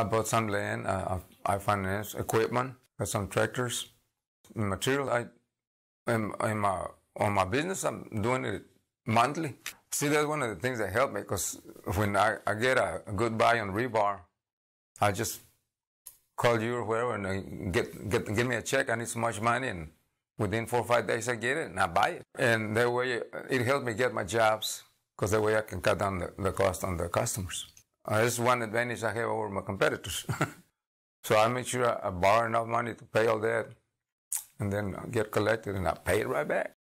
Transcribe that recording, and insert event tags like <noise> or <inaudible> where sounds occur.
I bought some land. Uh, I financed equipment, got some tractors, material. I in, in my on my business, I'm doing it monthly. See, that's one of the things that helped me because when I, I get a, a good buy on rebar, I just call you or whoever and get get give me a check. I need so much money, and within four or five days I get it and I buy it. And that way, it helped me get my jobs because that way I can cut down the, the cost on the customers. Uh, this is one advantage I have over my competitors. <laughs> so I make sure I borrow enough money to pay all that, and then get collected, and I pay it right back.